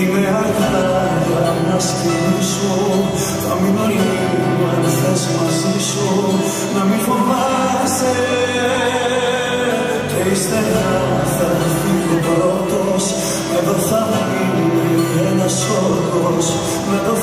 Είμαι αργά για να σκηνήσω Θα μείνω λίγο αν θες μαζί σου Να μην φοβάσαι. Και ύστερα θα φύγω πρώτος Εδώ θα μείνει ένας όρκος Με το